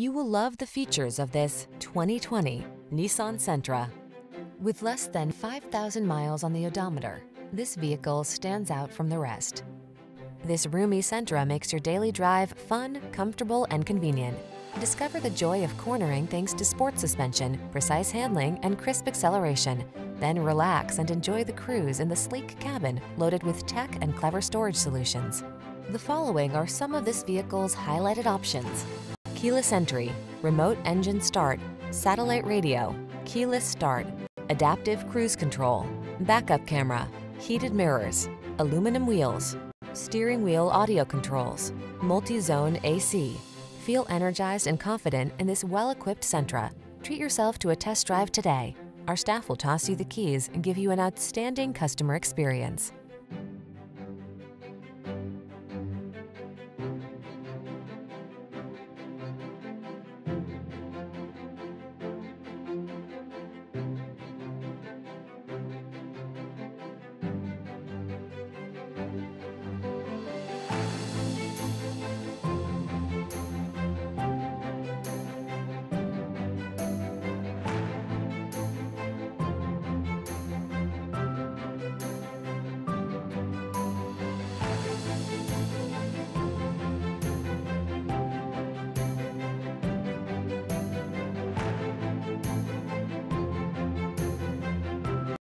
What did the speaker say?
You will love the features of this 2020 Nissan Sentra. With less than 5,000 miles on the odometer, this vehicle stands out from the rest. This roomy Sentra makes your daily drive fun, comfortable, and convenient. Discover the joy of cornering thanks to sport suspension, precise handling, and crisp acceleration. Then relax and enjoy the cruise in the sleek cabin loaded with tech and clever storage solutions. The following are some of this vehicle's highlighted options. Keyless entry, remote engine start, satellite radio, keyless start, adaptive cruise control, backup camera, heated mirrors, aluminum wheels, steering wheel audio controls, multi-zone AC. Feel energized and confident in this well-equipped Sentra. Treat yourself to a test drive today. Our staff will toss you the keys and give you an outstanding customer experience.